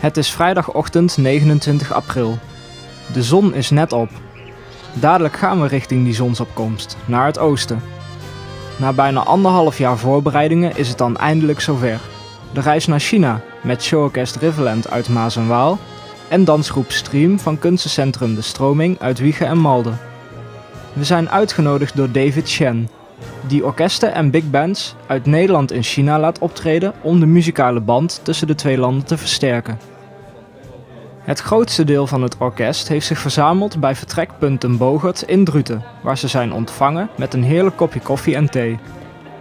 Het is vrijdagochtend 29 april. De zon is net op. Dadelijk gaan we richting die zonsopkomst, naar het oosten. Na bijna anderhalf jaar voorbereidingen is het dan eindelijk zover. De reis naar China met showorkest Riverland uit Maas en Waal en dansgroep Stream van kunstencentrum De Stroming uit Wiegen en Malden. We zijn uitgenodigd door David Shen, die orkesten en big bands uit Nederland en China laat optreden om de muzikale band tussen de twee landen te versterken. Het grootste deel van het orkest heeft zich verzameld bij vertrekpunt Den Bogert in Druten, waar ze zijn ontvangen met een heerlijk kopje koffie en thee.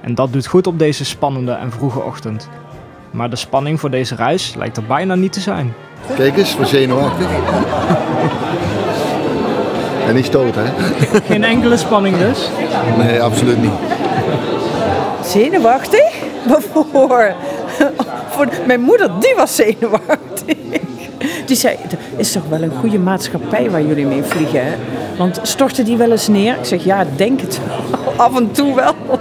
En dat doet goed op deze spannende en vroege ochtend. Maar de spanning voor deze reis lijkt er bijna niet te zijn. Kijk eens, we zenuwachtig. en niet stoten, hè? Geen enkele spanning dus? Nee, absoluut niet. Zenuwachtig? Waarvoor? Voor mijn moeder, die was zenuwachtig. Die zei, het is toch wel een goede maatschappij waar jullie mee vliegen, hè? Want storten die wel eens neer? Ik zeg, ja, denk het wel. Af en toe wel.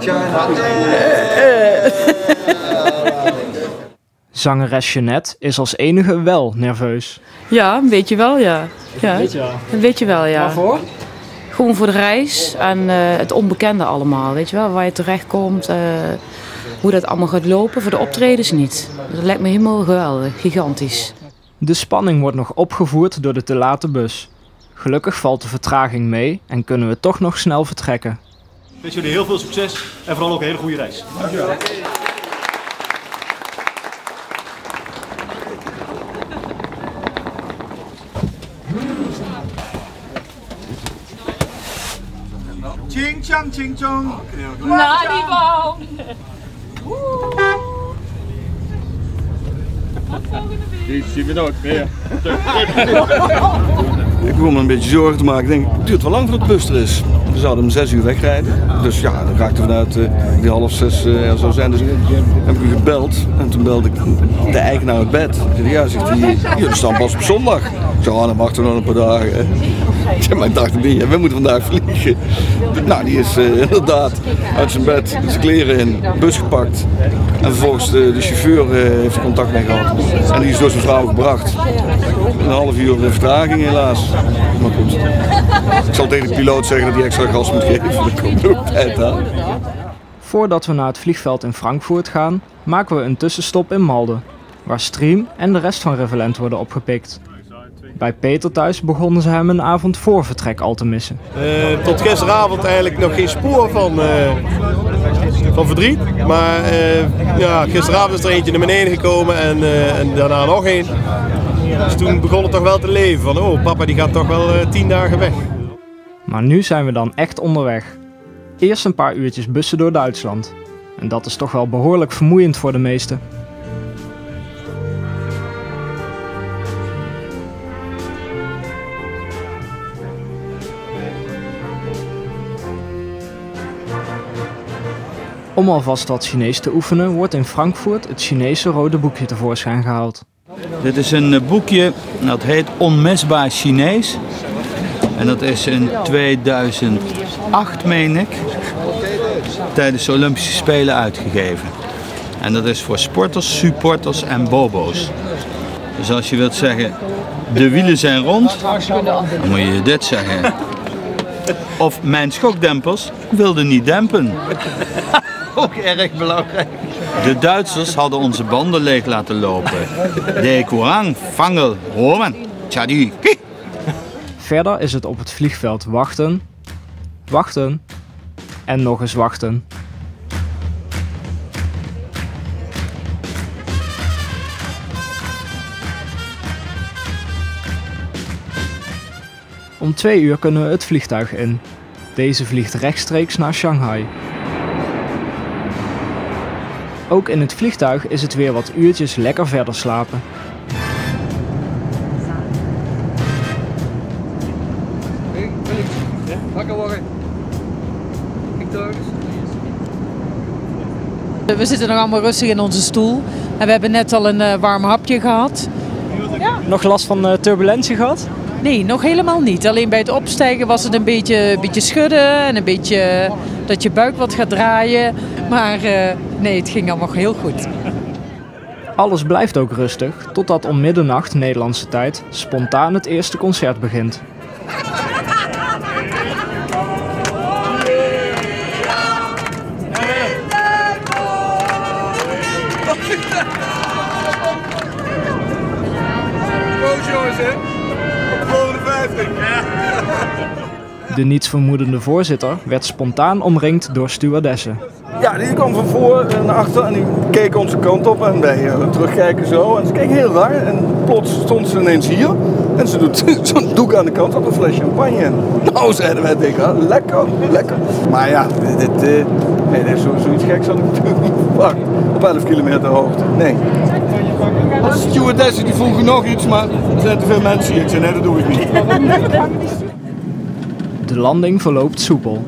Zangeres Jeanette is als enige wel nerveus. Ja, een beetje wel, ja. ja. Weet je wel. Een beetje wel, ja. Waarvoor? Gewoon voor de reis en eh, het onbekende allemaal. Weet je wel, waar je terechtkomt, eh hoe dat allemaal gaat lopen. Voor de optredens niet. Dat lijkt me helemaal geweldig, gigantisch. De spanning wordt nog opgevoerd door de te late bus. Gelukkig valt de vertraging mee en kunnen we toch nog snel vertrekken. Ik wens jullie heel veel succes en vooral ook een hele goede reis. Ching chang ching chong. Die zien we nooit meer. Ik begon me een beetje zorgen te maken. Ik denk, het duurt wel lang voordat de bus er is. We zouden om zes uur wegrijden. Dus ja, dan er vanuit eh, die half zes eh, ja, zou zijn. Dus heb ik u gebeld. En toen belde ik de eigenaar uit bed. Ik zei, ja, zegt hij, jullie staan pas op zondag. Ik zei, oh, dan wachten we nog een paar dagen. Maar ik dacht niet, we moeten vandaag vliegen. Nou, die is eh, inderdaad uit zijn bed, zijn kleren in, bus gepakt. En vervolgens de, de chauffeur heeft contact mee gehad. En die is door zijn vrouw gebracht. Een half uur vertraging helaas. Maar goed. Ik zal tegen de piloot zeggen dat hij extra gas moet geven. Dan komt ook tijd aan. Voordat we naar het vliegveld in Frankfurt gaan, maken we een tussenstop in Malden, waar Stream en de rest van Revelent worden opgepikt. Bij Peter thuis begonnen ze hem een avond voor vertrek al te missen. Eh, tot gisteravond eigenlijk nog geen spoor van, eh, van verdriet. Maar eh, ja, gisteravond is er eentje naar beneden gekomen en, eh, en daarna nog één. Dus toen begon het toch wel te leven van oh papa die gaat toch wel eh, tien dagen weg. Maar nu zijn we dan echt onderweg. Eerst een paar uurtjes bussen door Duitsland. En dat is toch wel behoorlijk vermoeiend voor de meesten. Om alvast wat Chinees te oefenen, wordt in Frankfurt het Chinese rode boekje tevoorschijn gehaald. Dit is een eh, boekje dat heet Onmisbaar Chinees. En dat is in 2008, meen ik, tijdens de Olympische Spelen uitgegeven. En dat is voor sporters, supporters en bobo's. Dus als je wilt zeggen, de wielen zijn rond, dan moet je dit zeggen. Of mijn schokdempers wilden niet dempen. Ook erg belangrijk. De Duitsers hadden onze banden leeg laten lopen. De Koran, Vangel, Roman, Tjadi, Verder is het op het vliegveld wachten, wachten en nog eens wachten. Om twee uur kunnen we het vliegtuig in. Deze vliegt rechtstreeks naar Shanghai. Ook in het vliegtuig is het weer wat uurtjes lekker verder slapen. We zitten nog allemaal rustig in onze stoel. En we hebben net al een eh, warm hapje gehad. Nog last van eh, turbulentie gehad? Nee, nog helemaal niet. Alleen bij het opstijgen was het een beetje, een beetje schudden en een beetje eh, dat je buik wat gaat draaien. Maar eh, nee, het ging allemaal heel goed. Alles blijft ook rustig totdat om middernacht Nederlandse tijd spontaan het eerste concert begint. De nietsvermoedende voorzitter werd spontaan omringd door stewardessen. Ja, die kwam van voor naar achter en die keek onze kant op en wij uh, terugkijken zo. En ze keek heel raar en plots stond ze ineens hier. En ze doet zo'n doek aan de kant, had een fles champagne. Nou, zeiden wij tegen lekker, lekker. Maar ja, dit, uh, nee, nee, zo, zoiets geks had ik natuurlijk niet verwacht. Op 11 kilometer hoogte, nee. De stewardessen die vroegen nog iets, maar er zijn te veel mensen hier. Ik zei, nee, dat doe ik niet. De landing verloopt soepel.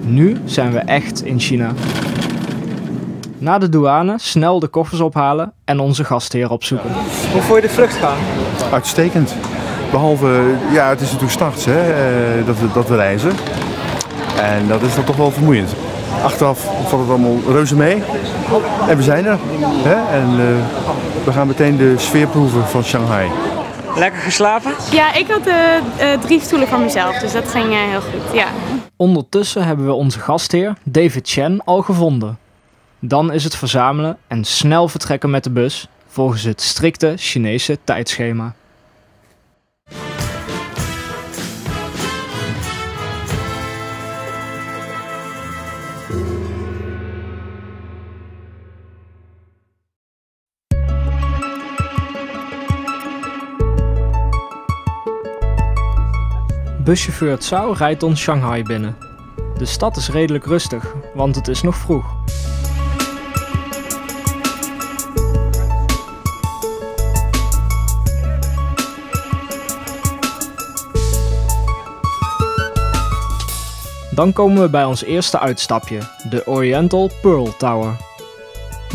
Nu zijn we echt in China. Na de douane snel de koffers ophalen en onze gastheer opzoeken. Hoe vond je de vlucht gaan? Uitstekend. Behalve, ja, het is natuurlijk starts hè, eh, dat, we, dat we reizen. En dat is dan toch wel vermoeiend. Achteraf valt het allemaal reuze mee. En we zijn er. Hè? En uh, we gaan meteen de sfeer proeven van Shanghai. Lekker geslapen? Ja, ik had uh, uh, drie stoelen van mezelf, dus dat ging heel goed. Ja. Ondertussen hebben we onze gastheer David Chen al gevonden. Dan is het verzamelen en snel vertrekken met de bus volgens het strikte Chinese tijdschema. Buschauffeur Tsao rijdt ons Shanghai binnen. De stad is redelijk rustig, want het is nog vroeg. Dan komen we bij ons eerste uitstapje, de Oriental Pearl Tower.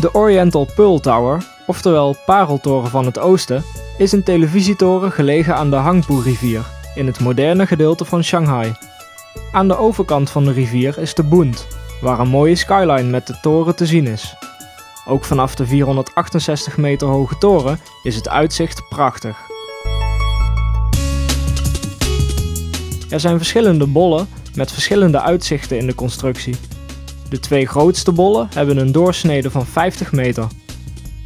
De Oriental Pearl Tower, oftewel Pareltoren van het Oosten, is een televisietoren gelegen aan de Hangpu-rivier in het moderne gedeelte van Shanghai. Aan de overkant van de rivier is de Bund, waar een mooie skyline met de toren te zien is. Ook vanaf de 468 meter hoge toren is het uitzicht prachtig. Er zijn verschillende bollen met verschillende uitzichten in de constructie. De twee grootste bollen hebben een doorsnede van 50 meter.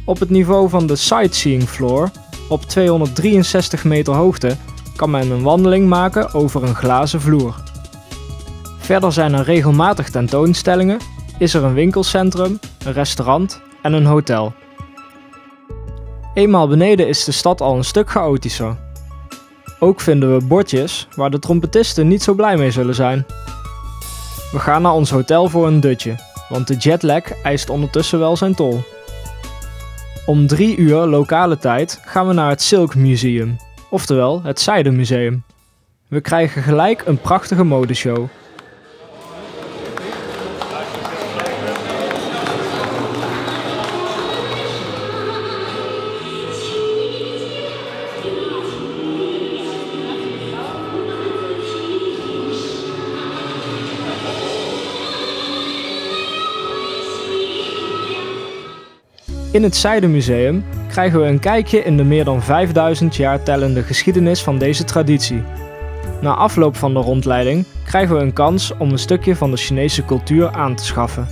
Op het niveau van de sightseeing floor, op 263 meter hoogte, kan men een wandeling maken over een glazen vloer. Verder zijn er regelmatig tentoonstellingen, is er een winkelcentrum, een restaurant en een hotel. Eenmaal beneden is de stad al een stuk chaotischer. Ook vinden we bordjes waar de trompetisten niet zo blij mee zullen zijn. We gaan naar ons hotel voor een dutje, want de jetlag eist ondertussen wel zijn tol. Om 3 uur lokale tijd gaan we naar het Silk Museum, oftewel het Zijdemuseum. We krijgen gelijk een prachtige modeshow. In het Zijdemuseum krijgen we een kijkje in de meer dan 5000 jaar tellende geschiedenis van deze traditie. Na afloop van de rondleiding krijgen we een kans om een stukje van de Chinese cultuur aan te schaffen.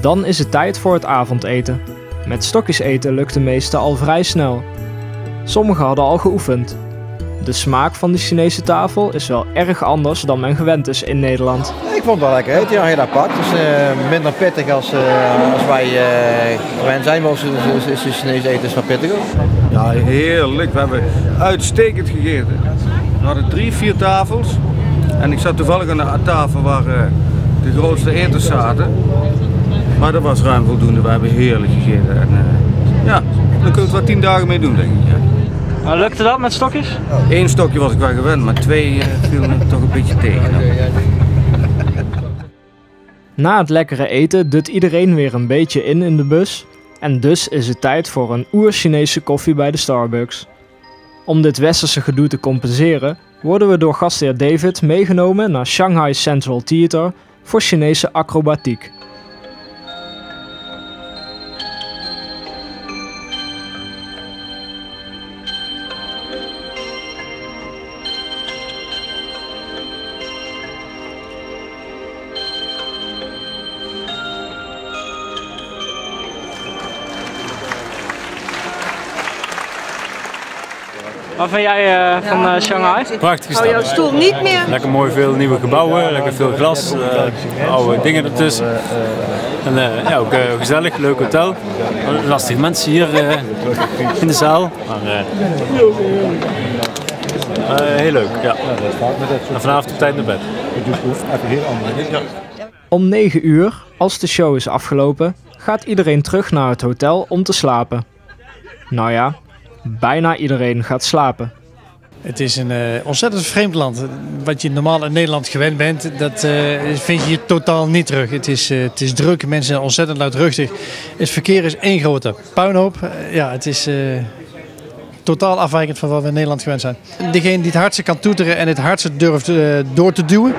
Dan is het tijd voor het avondeten. Met stokjes eten lukt de meeste al vrij snel. Sommigen hadden al geoefend. De smaak van de Chinese tafel is wel erg anders dan men gewend is in Nederland. Ik vond het wel lekker eten, ja, heel apart. Het is uh, minder pittig als, uh, als wij uh, gewend zijn, maar is de Chinese eten is wat pittiger. Ja, heerlijk. We hebben uitstekend gegeten. We hadden drie, vier tafels. En ik zat toevallig aan de tafel waar de grootste eters zaten. Maar dat was ruim voldoende. We hebben heerlijk gegeten. En, ja, daar kunnen we wat tien dagen mee doen, denk ik. Ja. Maar lukte dat met stokjes? Eén stokje was ik wel gewend, maar twee uh, viel me toch een beetje tegen. Na het lekkere eten dut iedereen weer een beetje in in de bus. En dus is het tijd voor een oer-Chinese koffie bij de Starbucks. Om dit westerse gedoe te compenseren, worden we door gastheer David meegenomen naar Shanghai Central Theater voor Chinese acrobatiek. Wat vind jij eh, van eh, Shanghai? Prachtige Hou jouw stad. stoel niet meer. Lekker mooi veel nieuwe gebouwen, lekker veel glas, eh, oude dingen ertussen. En eh, ja, ook gezellig, leuk hotel. Lastig mensen hier eh, in de zaal. Maar, heel leuk, ja. En vanavond op tijd naar bed. Om 9 uur, als de show is afgelopen, gaat iedereen terug naar het hotel om te slapen. Nou ja, bijna iedereen gaat slapen. Het is een eh, ontzettend vreemd land. Wat je normaal in Nederland gewend bent, dat eh, vind je hier totaal niet terug. Het is, eh, het is druk, mensen zijn ontzettend luidruchtig. Het verkeer is één grote puinhoop. Ja, het is totaal afwijkend van wat we in Nederland gewend zijn. Degene die het hardste kan toeteren en het hardste durft door te duwen,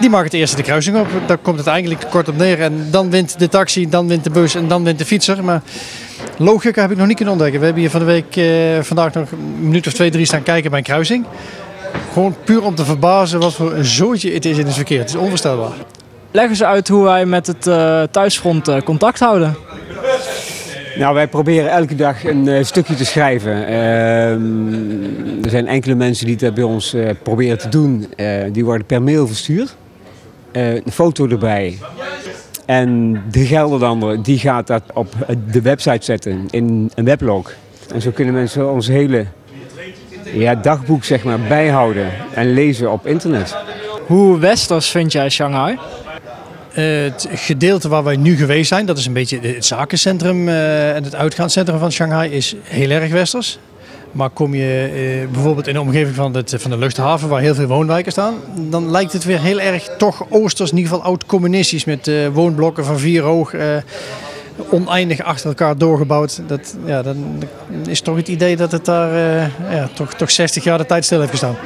die mag het eerste de kruising op. Daar komt het eigenlijk kort op neer. En dan wint de taxi, dan wint de bus en dan wint de fietser. Maar logica heb ik nog niet kunnen ontdekken. We hebben hier van de week eh, vandaag nog een minuut of twee, drie staan kijken bij een kruising. Gewoon puur om te verbazen wat voor een zootje het is in het verkeer. Het is onvoorstelbaar. Leg eens uit hoe wij met het eh, thuisfront eh, contact houden. Nou, wij proberen elke dag een eh, stukje te schrijven. Ehm, er zijn enkele mensen die dat bij ons eh, proberen te doen. Eh, die worden per mail verstuurd. Eh, een foto erbij. En de Gelderlander die gaat dat op de website zetten in een weblog. En zo kunnen mensen ons hele ja, dagboek zeg maar, bijhouden en lezen op internet. Hoe westers vind jij Shanghai? Het gedeelte waar wij nu geweest zijn, dat is een beetje het zakencentrum eh, en het uitgaanscentrum van Shanghai, is heel erg westers. Maar kom je eh, bijvoorbeeld in de omgeving van, het, van de luchthaven, waar heel veel woonwijken staan, dan lijkt het weer heel erg toch oosters, in ieder geval oud-communistisch, met eh, woonblokken van vier hoog, eh, oneindig achter elkaar doorgebouwd. Dat, ja, dan is toch het idee dat het daar eh, ja, toch, toch 60 jaar de tijd stil heeft gestaan.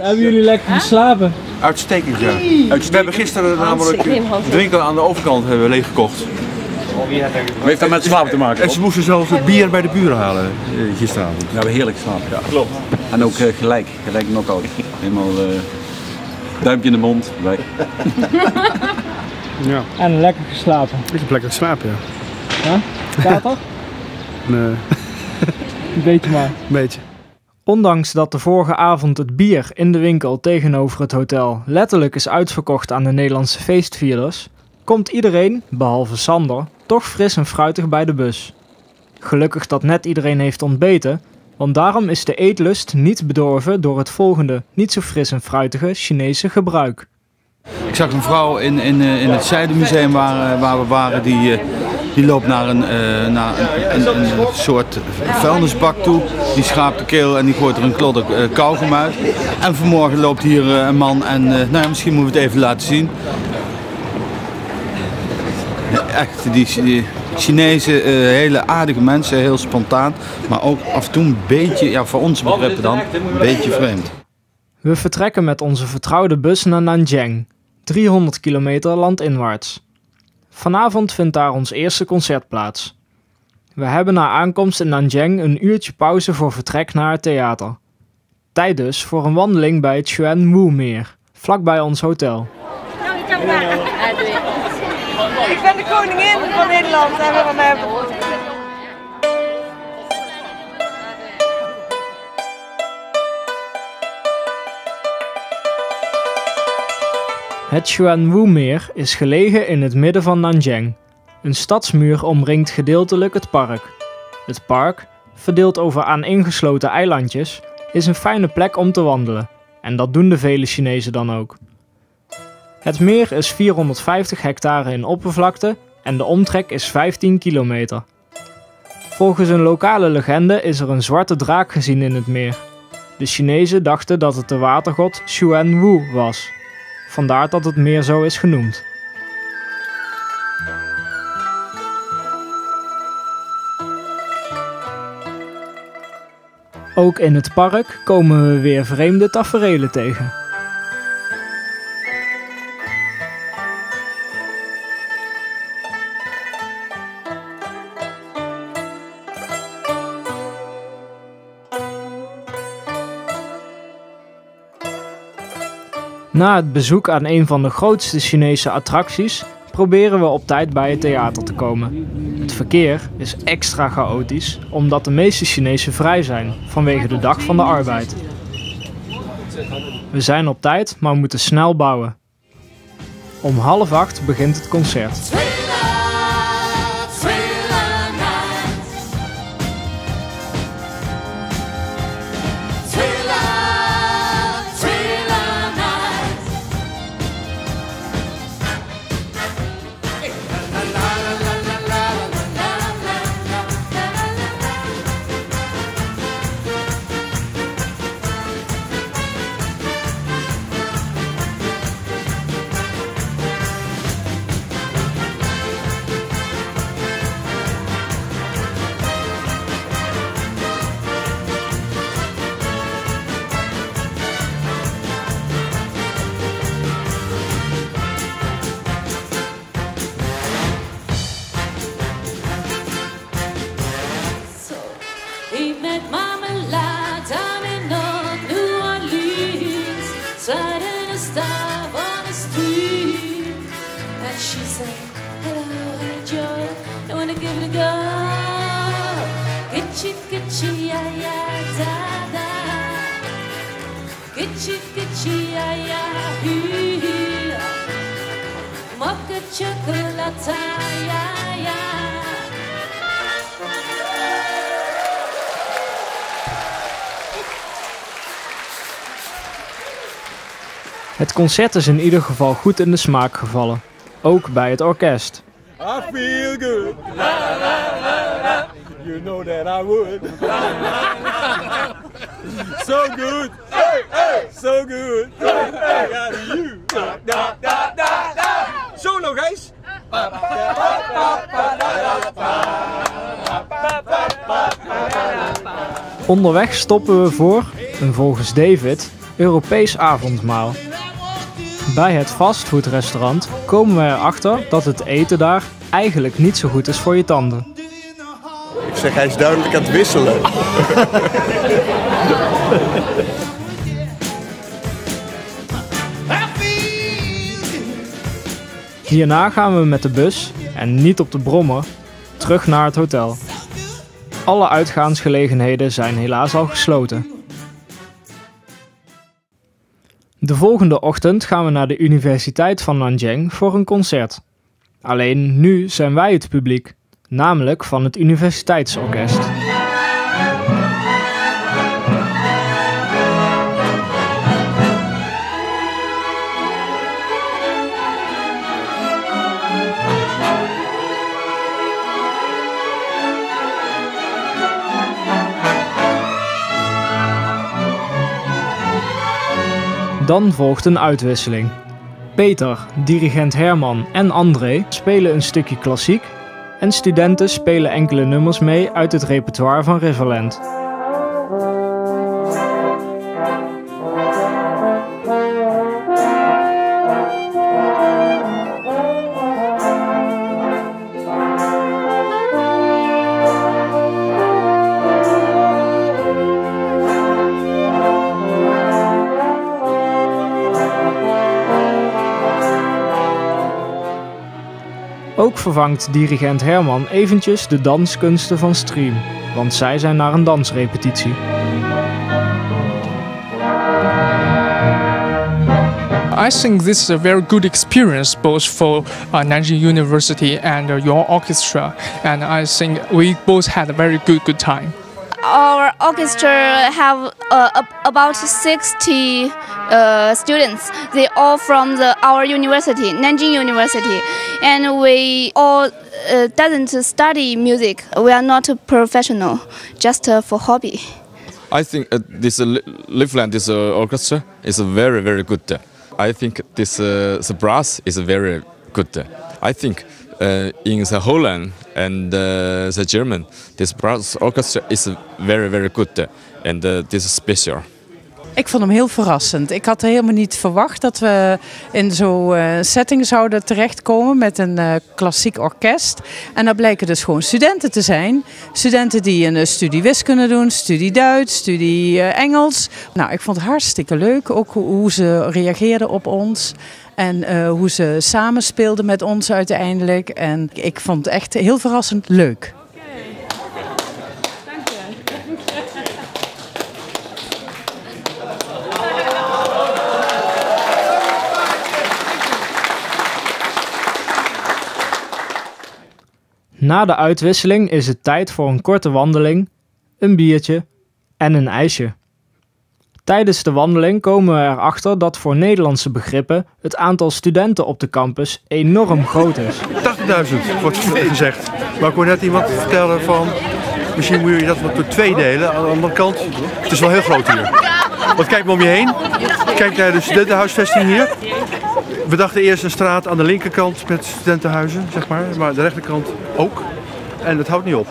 Hebben jullie lekker geslapen? Uitstekend, ja. We hebben gisteren namelijk winkel aan de overkant hebben we leeggekocht. Wat heeft dat met slapen te maken? En ze moesten zelfs het bier bij de buren halen eh, gisteravond. We hebben heerlijk geslapen. Ja. Klopt. En ook eh, gelijk, gelijk knock-out. Helemaal eh, duimpje in de mond. Weg. Ja. En lekker geslapen. Ik heb lekker geslapen, ja. Ja? Kater? Nee, Een beetje maar. een beetje. Ondanks dat de vorige avond het bier in de winkel tegenover het hotel letterlijk is uitverkocht aan de Nederlandse feestvierders, komt iedereen, behalve Sander, toch fris en fruitig bij de bus. Gelukkig dat net iedereen heeft ontbeten, want daarom is de eetlust niet bedorven door het volgende niet zo fris en fruitige Chinese gebruik. Ik zag een vrouw in, in, eh, in het Zijdemuseum waar, eh, waar we waren, die, eh, die loopt naar, een, eh, naar een, soort vuilnisbak toe. Die schaapt de keel en die gooit er een klodder eh, kauwgom uit. En vanmorgen loopt hier eh, een man en nou ja, misschien moeten we het even laten zien. Echt, die, die Chinezen, hele aardige mensen, heel spontaan. Maar ook af en toe een beetje, ja, voor onze begrippen dan, een beetje vreemd. We vertrekken met onze vertrouwde bus naar Nanjing, 300 kilometer landinwaarts. Vanavond vindt daar ons eerste concert plaats. We hebben na aankomst in Nanjing een uurtje pauze voor vertrek naar het theater. Tijd dus voor een wandeling bij het Xuan Wu meer, vlakbij ons hotel. Ik ben de koningin van Nederland en we hebben. Het Xuanwu-meer is gelegen in het midden van Nanjing. Een stadsmuur omringt gedeeltelijk het park. Het park, verdeeld over aaneengesloten eilandjes, is een fijne plek om te wandelen. En dat doen de vele Chinezen dan ook. Het meer is 450 hectare in oppervlakte en de omtrek is 15 kilometer. Volgens een lokale legende is er een zwarte draak gezien in het meer. De Chinezen dachten dat het de watergod Xuan Wu was. Vandaar dat het meer zo is genoemd. Ook in het park komen we weer vreemde taferelen tegen. Na het bezoek aan een van de grootste Chinese attracties proberen we op tijd bij het theater te komen. Het verkeer is extra chaotisch omdat de meeste Chinezen vrij zijn vanwege de dag van de arbeid. We zijn op tijd, maar moeten snel bouwen. Om half acht begint het concert. Ya, hee. Mocha chocolate, ya, ya. Het concert is in ieder geval goed in de smaak gevallen, ook bij het orkest. I feel good. La, la, la, la. You know that I would. so good. Hey, hey. So good. Hey, hey. Got you. Da, da, da, da, da. Zo nog eens. Onderweg stoppen we voor een volgens David Europees avondmaal. Bij het fastfoodrestaurant komen we erachter dat het eten daar eigenlijk niet zo goed is voor je tanden. Ik zeg, hij is duidelijk aan het wisselen. Hierna gaan we met de bus, en niet op de brommer, terug naar het hotel. Alle uitgaansgelegenheden zijn helaas al gesloten. De volgende ochtend gaan we naar de Universiteit van Nanjing voor een concert. Alleen nu zijn wij het publiek, namelijk van het Universiteitsorkest. Dan volgt een uitwisseling. Peter, dirigent Herman en André spelen een stukje klassiek en studenten spelen enkele nummers mee uit het repertoire van Riverland. Ook vervangt dirigent Herman eventjes de danskunsten van Stream, want zij zijn naar een dansrepetitie. I think this is a very good experience both for uh, Nanjing University and uh, your orchestra, and I think we both had a very good good time. Orchestra have uh, ab- about 60 uh, students. They all from the, our university, Nanjing University, and we all uh, doesn't study music. We are not professional, just uh, for hobby. I think uh, this uh, Liveland, this orchestra, is very, very good. I think this the brass is very good. I think in the Holland and uh, the German, this brass orchestra is very, very good, uh, and uh, this is special. Ik vond hem heel verrassend. Ik had helemaal niet verwacht dat we in zo'n eh, setting zouden terechtkomen met een eh, klassiek orkest. En dat blijken dus gewoon studenten te zijn. Studenten die een eh, studie wiskunde doen, studie Duits, studie Engels. Nou, ik vond het hartstikke leuk. Ook hoe ze reageerden op ons. En eh, hoe ze samenspeelden met ons uiteindelijk. En ik vond het echt heel verrassend leuk. Na de uitwisseling is het tijd voor een korte wandeling, een biertje en een ijsje. Tijdens de wandeling komen we erachter dat voor Nederlandse begrippen het aantal studenten op de campus enorm groot is. 80.000 wordt gezegd. Maar ik hoor net iemand vertellen van... Misschien moet je dat wat door twee delen. Aan de andere kant, het is wel heel groot hier. Want kijk maar om je heen. Kijk naar de studentenhuisvesting hier. We dachten eerst een straat aan de linkerkant met studentenhuizen, zeg maar. Maar de rechterkant ook. En het houdt niet op.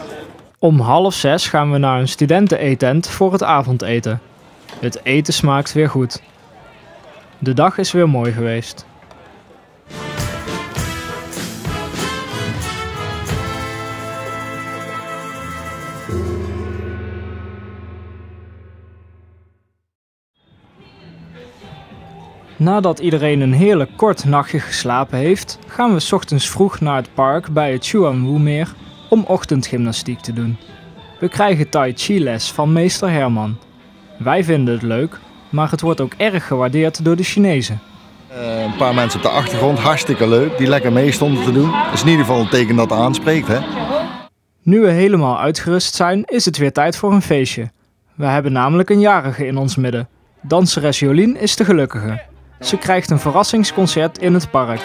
Om half zes gaan we naar een studentenetent voor het avondeten. Het eten smaakt weer goed. De dag is weer mooi geweest. Nadat iedereen een heerlijk kort nachtje geslapen heeft, gaan we ochtends vroeg naar het park bij het Chuanwu-meer om ochtendgymnastiek te doen. We krijgen Tai Chi les van meester Herman. Wij vinden het leuk, maar het wordt ook erg gewaardeerd door de Chinezen. Eh, een paar mensen op de achtergrond, hartstikke leuk, die lekker mee stonden te doen. Dat is in ieder geval een teken dat aanspreekt. Hè? Nu we helemaal uitgerust zijn, is het weer tijd voor een feestje. We hebben namelijk een jarige in ons midden. Danseres Jolien is de gelukkige. Ze krijgt een verrassingsconcert in het park.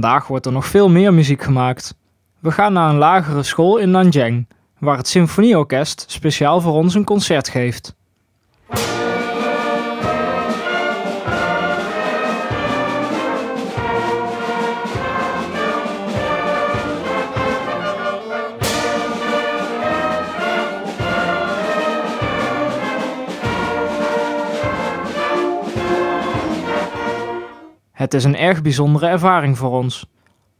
Vandaag wordt er nog veel meer muziek gemaakt. We gaan naar een lagere school in Nanjing, waar het symfonieorkest speciaal voor ons een concert geeft. Het is een erg bijzondere ervaring voor ons.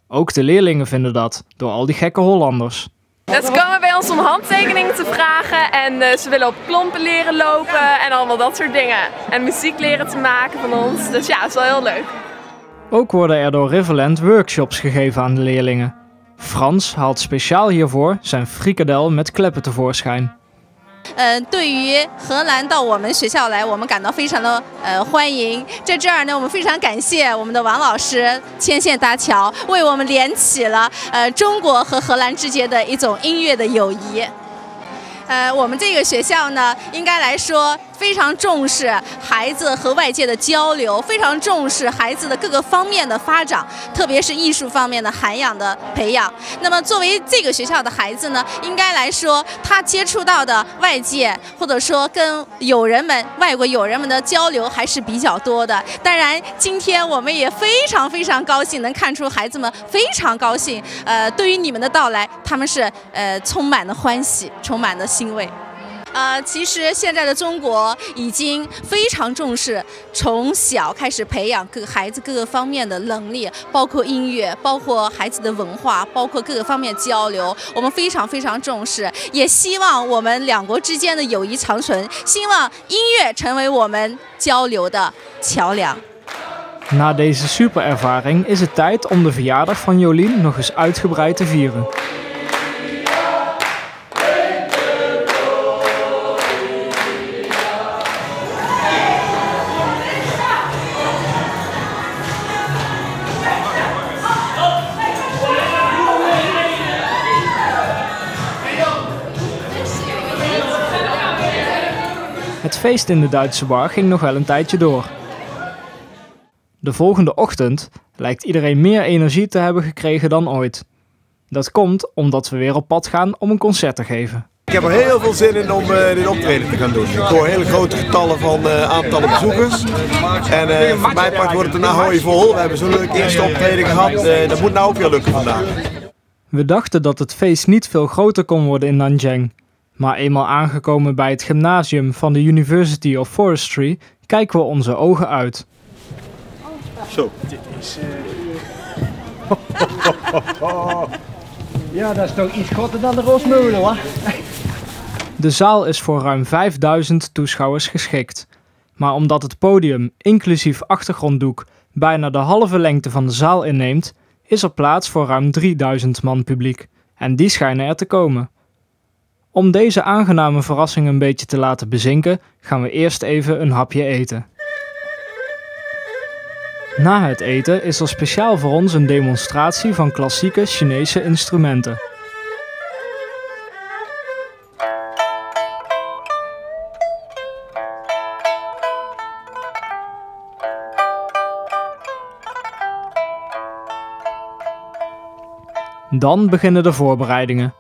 Ook de leerlingen vinden dat, door al die gekke Hollanders. Ze komen bij ons om handtekeningen te vragen en eh, ze willen op klompen leren lopen en allemaal dat soort dingen. En muziek leren te maken van ons, dus ja, het is wel heel leuk. Ook worden er door Riverland workshops gegeven aan de leerlingen. Frans haalt speciaal hiervoor zijn frikadel met kleppen tevoorschijn. 呃，对于荷兰到我们学校来，我们感到非常的呃欢迎。在这儿呢，我们非常感谢我们的王老师牵线搭桥，为我们连起了呃中国和荷兰之间的一种音乐的友谊。呃，我们这个学校呢，应该来说非常重视孩子和外界的交流，非常重视孩子的各个方面的发展，特别是艺术方面的涵养的培养。那么，作为这个学校的孩子呢，应该来说，他接触到的外界或者说跟友人们、外国友人们的交流还是比较多的。当然，今天我们也非常非常高兴，能看出孩子们非常高兴。呃，对于你们的到来，他们是呃充满了欢喜，充满了欣慰。呃，其实现在的中国已经非常重视从小开始培养各孩子各个方面的能力，包括音乐，包括孩子的文化，包括各个方面交流，我们非常非常重视，也希望我们两国之间的友谊长存，希望音乐成为我们交流的桥梁。Na deze superervaring is het tijd om de verjaardag van Jolien nog eens uitgebreid te vieren. Feest in de Duitse bar ging nog wel een tijdje door. De volgende ochtend lijkt iedereen meer energie te hebben gekregen dan ooit. Dat komt omdat we weer op pad gaan om een concert te geven. Ik heb er heel veel zin in om eh, dit optreden te gaan doen. Ik hoor hele grote getallen van eh, aantallen bezoekers. En eh, voor mijn part wordt het een Ahoy vol. We hebben zo'n leuk eerste optreden gehad. Eh, dat moet nou ook weer lukken vandaag. We dachten dat het feest niet veel groter kon worden in Nanjing. Maar eenmaal aangekomen bij het gymnasium van de University of Forestry kijken we onze ogen uit. Zo. Dit is. ja, dat is toch iets groter dan de Roosmeulen hoor. De zaal is voor ruim 5000 toeschouwers geschikt. Maar omdat het podium, inclusief achtergronddoek, bijna de halve lengte van de zaal inneemt, is er plaats voor ruim 3000 man publiek. En die schijnen er te komen. Om deze aangename verrassing een beetje te laten bezinken, gaan we eerst even een hapje eten. Na het eten is er speciaal voor ons een demonstratie van klassieke Chinese instrumenten. Dan beginnen de voorbereidingen.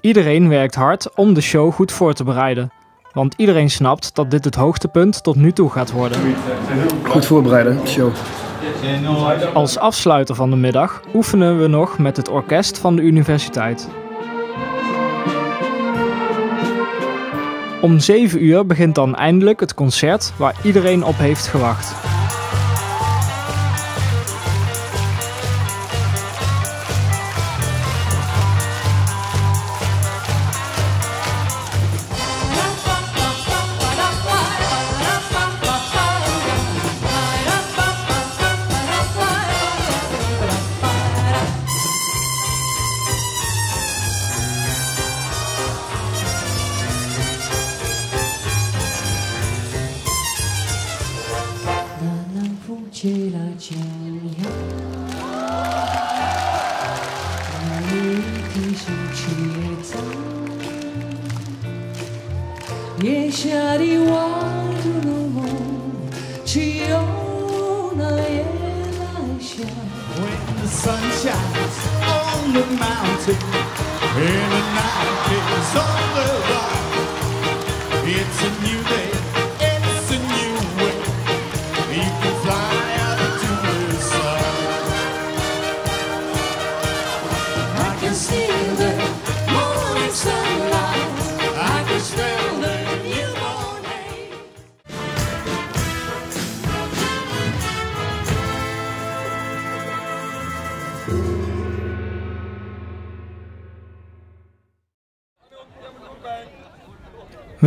Iedereen werkt hard om de show goed voor te bereiden. Want iedereen snapt dat dit het hoogtepunt tot nu toe gaat worden. Goed voorbereiden, show. Als afsluiter van de middag oefenen we nog met het orkest van de universiteit. Om 7 uur begint dan eindelijk het concert waar iedereen op heeft gewacht. When the sun shines on the mountain and the night is on the line, it's a new day,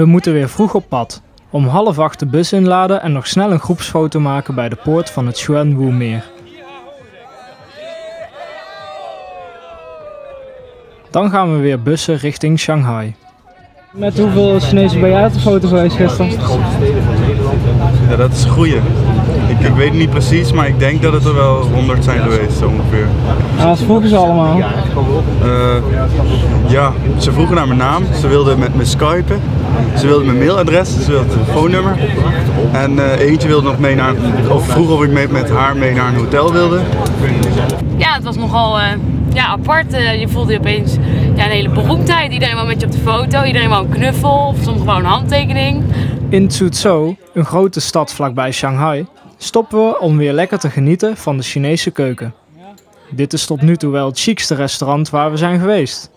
We moeten weer vroeg op pad. Om half acht de bus inladen en nog snel een groepsfoto maken bij de poort van het Xuanwu meer. Dan gaan we weer bussen richting Shanghai. Met hoeveel Chinezen ben jij uit de foto geweest gisteren? Ja, dat is een goeie. Ik, ik weet het niet precies, maar ik denk dat het er wel 100 zijn geweest, zo ongeveer. En wat vroegen ze allemaal? Eh, ja, ze vroegen naar mijn naam, ze wilden met me skypen, ze wilden mijn mailadres, ze wilden het telefoonnummer. En eh, eentje wilde nog mee naar, of vroeg of ik mee, met haar mee naar een hotel wilde. Ja, het was nogal eh, ja, apart. Je voelde je opeens ja, een hele beroemdheid. Iedereen wou met je op de foto, iedereen wou een knuffel of soms gewoon een handtekening. In Suzhou, een grote stad vlakbij Shanghai, stoppen we om weer lekker te genieten van de Chinese keuken. Dit is tot nu toe wel het chicste restaurant waar we zijn geweest.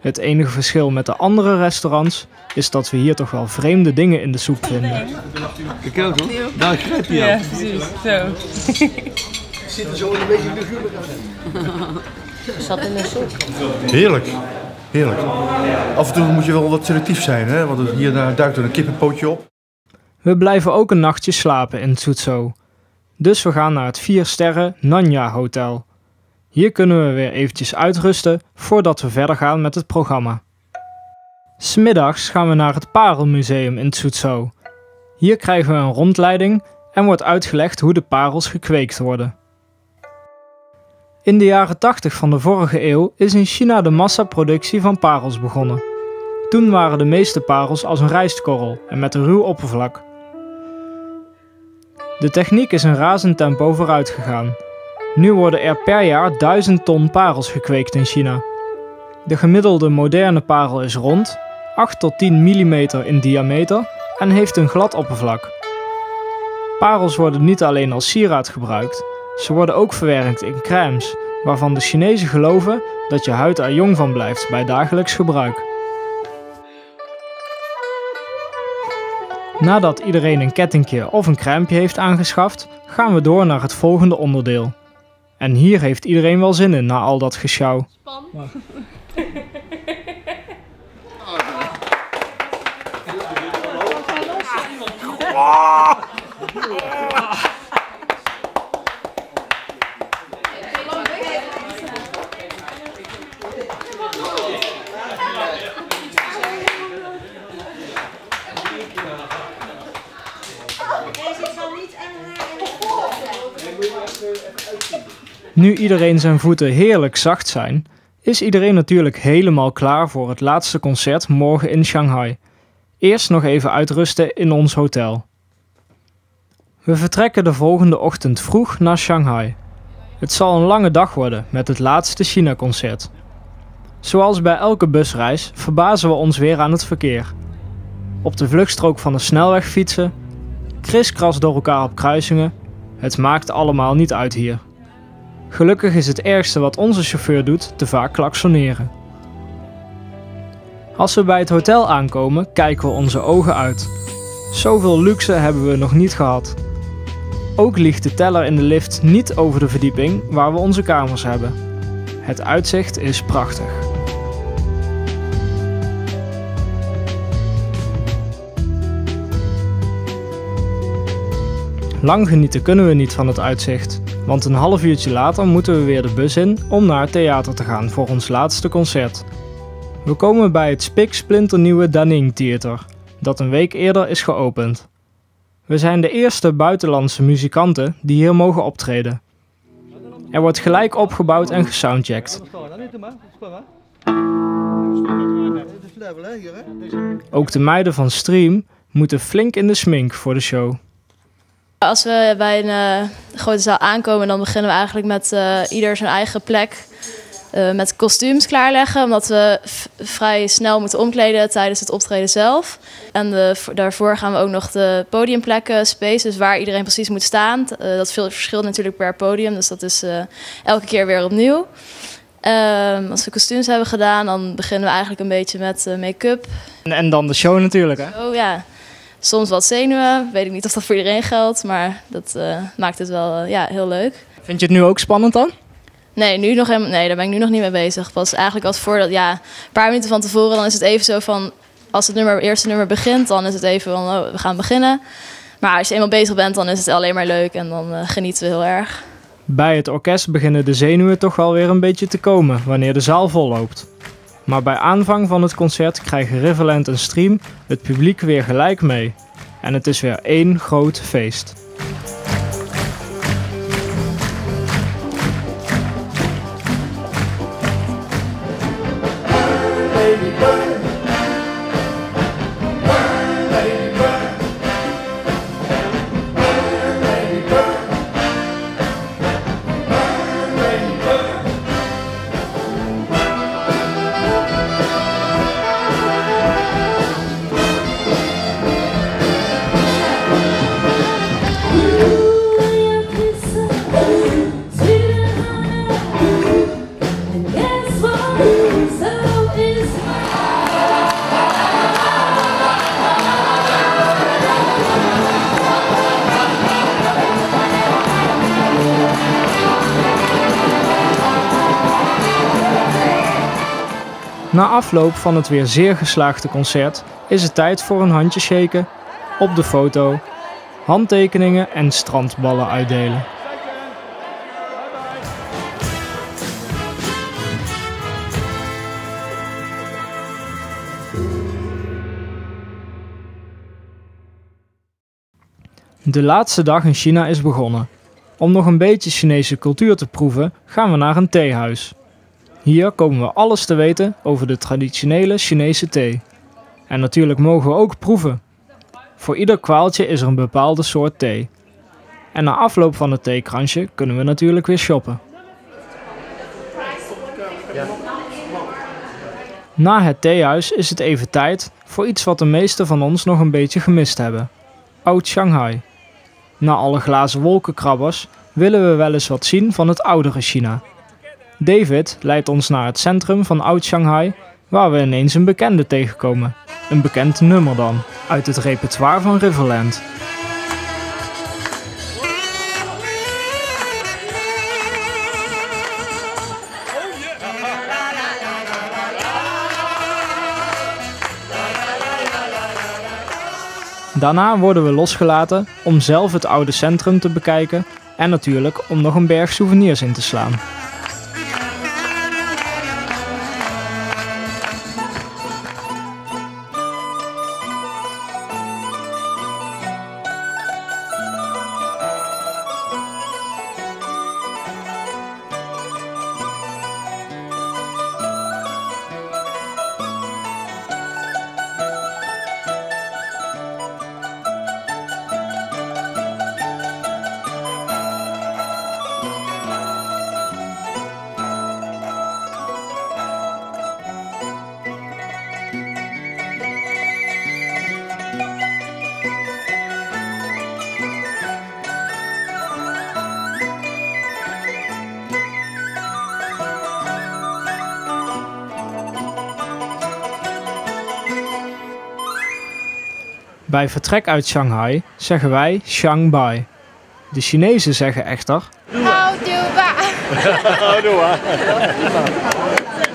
Het enige verschil met de andere restaurants is dat we hier toch wel vreemde dingen in de soep vinden. Kijk ook hoor. Daar grijp je Ja, aan. precies. Zo. Zit er zo een beetje luguber Zat in de soep. Heerlijk. Heerlijk. Af en toe moet je wel wat selectief zijn, hè? want hier duikt er een kippenpootje op. We blijven ook een nachtje slapen in Suzhou. Dus we gaan naar het 4 sterren Nanya Hotel. Hier kunnen we weer eventjes uitrusten voordat we verder gaan met het programma. Smiddags gaan we naar het Parelmuseum in Suzhou. Hier krijgen we een rondleiding en wordt uitgelegd hoe de parels gekweekt worden. In de jaren 80 van de vorige eeuw is in China de massaproductie van parels begonnen. Toen waren de meeste parels als een rijstkorrel en met een ruw oppervlak. De techniek is een razend tempo vooruit gegaan. Nu worden er per jaar 1000 ton parels gekweekt in China. De gemiddelde moderne parel is rond, 8 tot 10 mm in diameter en heeft een glad oppervlak. Parels worden niet alleen als sieraad gebruikt, ze worden ook verwerkt in crèmes, waarvan de Chinezen geloven dat je huid er jong van blijft bij dagelijks gebruik. Nadat iedereen een kettingje of een crèmepje heeft aangeschaft, gaan we door naar het volgende onderdeel. En hier heeft iedereen wel zin in na al dat gesjouw. Nu iedereen zijn voeten heerlijk zacht zijn, is iedereen natuurlijk helemaal klaar voor het laatste concert morgen in Shanghai. Eerst nog even uitrusten in ons hotel. We vertrekken de volgende ochtend vroeg naar Shanghai. Het zal een lange dag worden met het laatste China-concert. Zoals bij elke busreis verbazen we ons weer aan het verkeer. Op de vluchtstrook van de snelweg fietsen, kriskras door elkaar op kruisingen, het maakt allemaal niet uit hier. Gelukkig is het ergste wat onze chauffeur doet te vaak klaksoneren. Als we bij het hotel aankomen, kijken we onze ogen uit. Zoveel luxe hebben we nog niet gehad. Ook liegt de teller in de lift niet over de verdieping waar we onze kamers hebben. Het uitzicht is prachtig. Lang genieten kunnen we niet van het uitzicht, want een half uurtje later moeten we weer de bus in om naar het theater te gaan voor ons laatste concert. We komen bij het spiksplinternieuwe Daning Theater, dat een week eerder is geopend. We zijn de eerste buitenlandse muzikanten die hier mogen optreden. Er wordt gelijk opgebouwd en gesoundcheckt. Ook de meiden van Stream moeten flink in de smink voor de show. Als we bij een eh, grote zaal aankomen, dan beginnen we eigenlijk met eh, ieder zijn eigen plek eh, met kostuums klaarleggen. Omdat we vrij snel moeten omkleden tijdens het optreden zelf. En de, daarvoor gaan we ook nog de podiumplekken space, dus waar iedereen precies moet staan. Dat verschilt natuurlijk per podium, dus dat is elke keer weer opnieuw. Ehm, als we kostuums hebben gedaan, dan beginnen we eigenlijk een beetje met make-up. En, en dan de show natuurlijk, hè? Oh ja, soms wat zenuwen. Weet ik niet of dat voor iedereen geldt, maar dat eh, maakt het wel eh, ja, heel leuk. Vind je het nu ook spannend dan? Nee, nu nog helemaal, nee, daar ben ik nu nog niet mee bezig. Pas eigenlijk als voor dat, ja, een paar minuten van tevoren, dan is het even zo van, als het nummer, eerste nummer begint, dan is het even van, oh, we gaan beginnen. Maar als je eenmaal bezig bent, dan is het alleen maar leuk en dan eh, genieten we heel erg. Bij het orkest beginnen de zenuwen toch wel weer een beetje te komen wanneer de zaal volloopt. Maar bij aanvang van het concert krijgen Riverland en Stream het publiek weer gelijk mee. En het is weer één groot feest. Afloop van het weer zeer geslaagde concert is het tijd voor een handje shaken, op de foto, handtekeningen en strandballen uitdelen. De laatste dag in China is begonnen. Om nog een beetje Chinese cultuur te proeven, gaan we naar een theehuis. Hier komen we alles te weten over de traditionele Chinese thee. En natuurlijk mogen we ook proeven. Voor ieder kwaaltje is er een bepaalde soort thee. En na afloop van het theekransje kunnen we natuurlijk weer shoppen. Na het theehuis is het even tijd voor iets wat de meesten van ons nog een beetje gemist hebben. Oud Shanghai. Na alle glazen wolkenkrabbers willen we wel eens wat zien van het oudere China. David leidt ons naar het centrum van Oud Shanghai, waar we ineens een bekende tegenkomen. Een bekend nummer dan, uit het repertoire van Riverland. Daarna worden we losgelaten om zelf het oude centrum te bekijken en natuurlijk om nog een berg souvenirs in te slaan. Bij vertrek uit Shanghai zeggen wij Shanghai. De Chinezen zeggen echter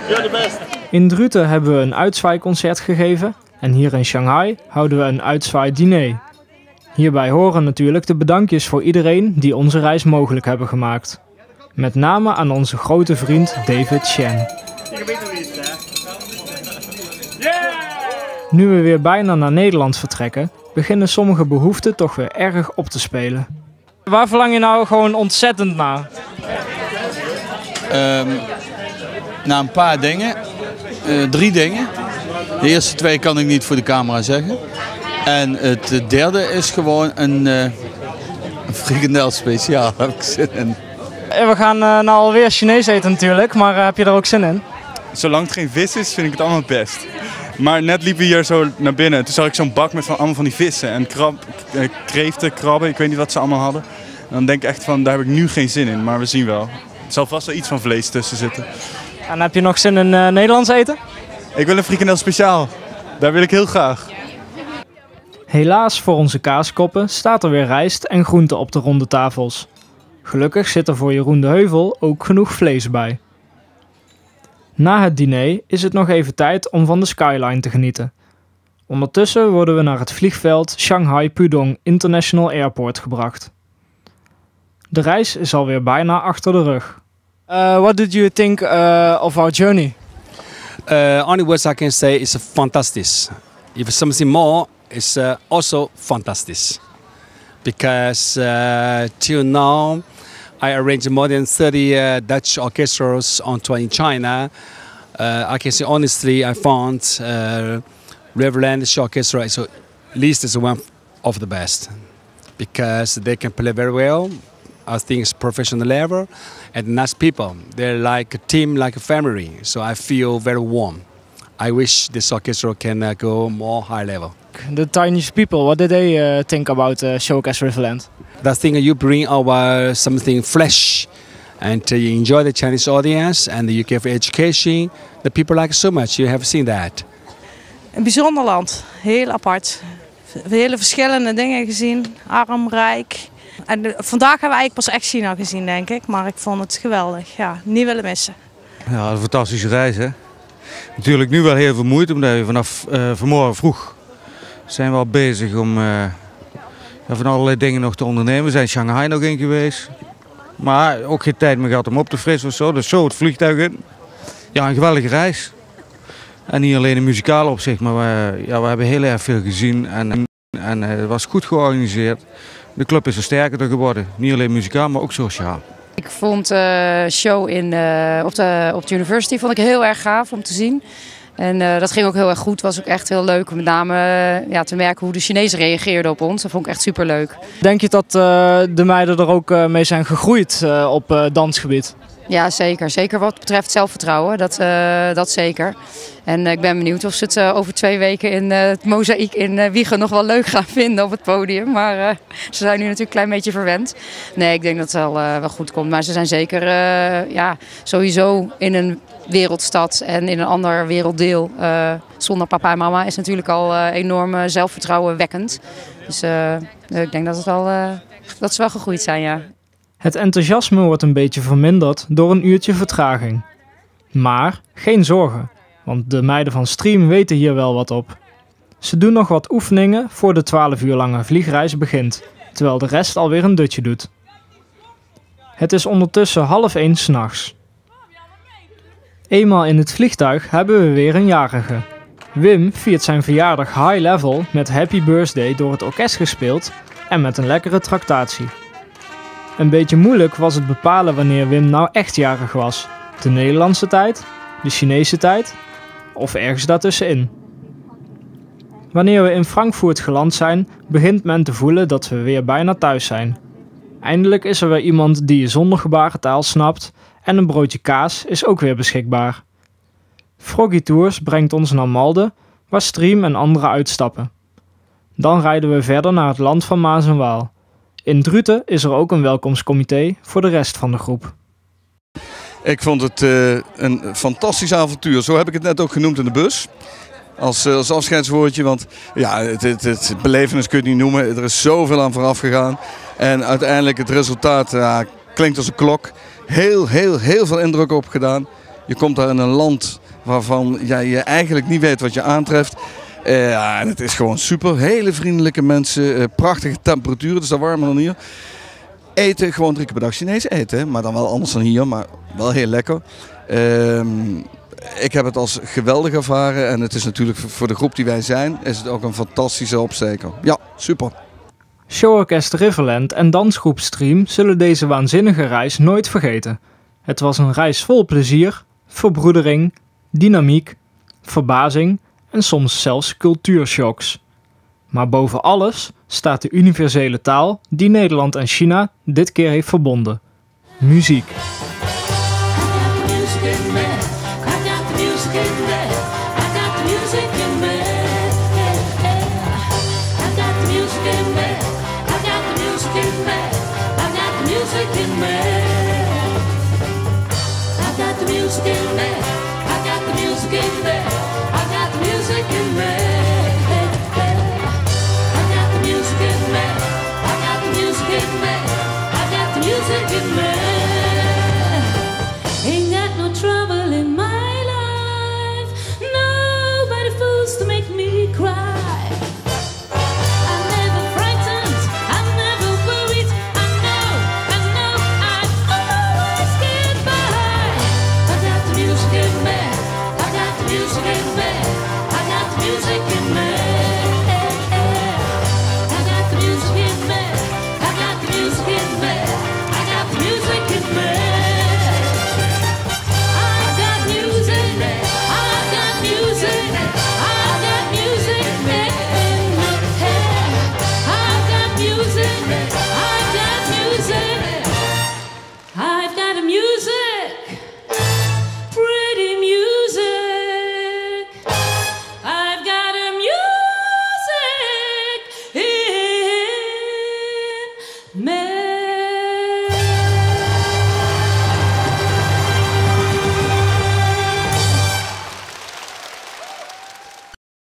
You're the best. In Druten hebben we een uitzwaaiconcert gegeven en hier in Shanghai houden we een uitzwaai-diner. Hierbij horen natuurlijk de bedankjes voor iedereen die onze reis mogelijk hebben gemaakt. Met name aan onze grote vriend David Shen. Nu we weer bijna naar Nederland vertrekken, beginnen sommige behoeften toch weer erg op te spelen. Waar verlang je nou gewoon ontzettend naar? Ehm na een paar dingen. Eh, drie dingen. De eerste twee kan ik niet voor de camera zeggen. En het derde is gewoon een, eh een frikandel speciaal. Heb ik zin in. We gaan eh, nou alweer Chinees eten natuurlijk, maar eh, heb je er ook zin in? Zolang het geen vis is, vind ik het allemaal het best. Maar net liepen we hier zo naar binnen. Toen zag ik zo'n bak met van, allemaal van die vissen. En krab, eh, kreeften, krabben, ik weet niet wat ze allemaal hadden. En dan denk ik echt van, daar heb ik nu geen zin in. Maar we zien wel. Er zal vast wel iets van vlees tussen zitten. En heb je nog zin in eh, Nederlands eten? Ik wil een frikandel speciaal. Daar wil ik heel graag. Helaas voor onze kaaskoppen staat er weer rijst en groente op de ronde tafels. Gelukkig zit er voor Jeroen de Heuvel ook genoeg vlees bij. Na het diner is het nog even tijd om van de skyline te genieten. Ondertussen worden we naar het vliegveld Shanghai Pudong International Airport gebracht. De reis is alweer bijna achter de rug. Uh, what did you think uh, of our journey? Uh, only words I can say is fantastic. If something more, it's uh, also fantastic. Because uh, till now, I arranged more than 30 uh, Dutch orchestras on tour in China. Uh, I can say honestly, I found uh, Riverland Orchestra is at least is one of the best because they can play very well. I think it's professional level and nice people. They're like a team, like a family. So I feel very warm. I wish this orchestra can uh, go more high level. The Chinese people, what did they uh, think about uh, Showcase Riverland? I think you bring our something fresh and uh, you enjoy the Chinese audience and you give education. The people like it so much. You have seen that. Een bijzonder land, heel apart. Hele verschillende dingen gezien, arm, rijk. En de- vandaag hebben we eigenlijk pas echt China gezien, denk ik. Maar ik vond het geweldig, ja, niet willen missen. Ja, een fantastische reis hè. Natuurlijk nu wel heel veel moeite, omdat we vanaf eh, vanmorgen vroeg zijn we al bezig om eh, van allerlei dingen nog te ondernemen. We zijn Shanghai nog in geweest. Maar ook geen tijd meer gehad om op te frissen of zo. Dus zo het vliegtuig in. Ja, een geweldige reis. En niet alleen in muzikale opzicht, maar we, ja, we hebben heel erg veel gezien. En, en eh, het was goed georganiseerd. De club is er sterker geworden. Niet alleen muzikaal, maar ook sociaal. Ik vond de show in, eh, op, de, op de university vond ik heel erg gaaf om te zien. En eh, dat ging ook heel erg goed. was ook echt heel leuk. Met name eh, ja, te merken hoe de Chinezen reageerden op ons. Dat vond ik echt super leuk. Denk je dat eh, de meiden er ook mee zijn gegroeid op dansgebied? Ja, zeker. Zeker wat betreft zelfvertrouwen. Dat, dat zeker. En ik ben benieuwd of ze het over twee weken in het mozaïek in Wiegen nog wel leuk gaan vinden op het podium. Maar ze zijn nu natuurlijk een klein beetje verwend. Nee, ik denk dat het wel, wel goed komt. Maar ze zijn zeker ja, sowieso in een wereldstad en in een ander werelddeel. eh, zonder papa en mama is natuurlijk al eh, enorm eh, zelfvertrouwen wekkend. Dus ik denk dat, het dat ze wel gegroeid zijn, ja. Het enthousiasme wordt een beetje verminderd door een uurtje vertraging. Maar geen zorgen, want de meiden van Stream weten hier wel wat op. Ze doen nog wat oefeningen voor de 12 uur lange vliegreis begint, terwijl de rest alweer een dutje doet. Het is ondertussen half één s'nachts. Eenmaal in het vliegtuig hebben we weer een jarige. Wim viert zijn verjaardag high level met Happy Birthday door het orkest gespeeld en met een lekkere tractatie. Een beetje moeilijk was het bepalen wanneer Wim nou echt jarig was. De Nederlandse tijd, de Chinese tijd of ergens daartussenin. Wanneer we in Frankfurt geland zijn, begint men te voelen dat we weer bijna thuis zijn. Eindelijk is er weer iemand die je zonder gebarentaal snapt en een broodje kaas is ook weer beschikbaar. Froggy Tours brengt ons naar Malden, waar Stream en anderen uitstappen. Dan rijden we verder naar het land van Maas en Waal. In Druten is er ook een welkomstcomité voor de rest van de groep. Ik vond het eh, een fantastisch avontuur. Zo heb ik het net ook genoemd in de bus. Als, eh, als afscheidswoordje. Want ja, het, het, belevenis kun je het niet noemen. Er is zoveel aan vooraf gegaan. En uiteindelijk het resultaat klinkt als een klok. Heel, heel, heel veel indruk op gedaan. Je komt daar in een land waarvan ja, je eigenlijk niet weet wat je aantreft. Eh, ja, het is gewoon super. Hele vriendelijke mensen. eh, prachtige temperaturen. Is daar warmer dan hier. Eten, gewoon drie keer per dag Chinees eten. Maar dan wel anders dan hier, maar wel heel lekker. Ehm, ik heb het als geweldig ervaren. En het is natuurlijk voor de groep die wij zijn, is het ook een fantastische opsteker. Ja, super. Showorkest Riverland en dansgroep Stream zullen deze waanzinnige reis nooit vergeten. Het was een reis vol plezier, verbroedering, dynamiek, verbazing en soms zelfs cultuurshocks. Maar boven alles staat de universele taal die Nederland en China dit keer heeft verbonden: muziek. Music in me. I got the music in me. I got the music in me.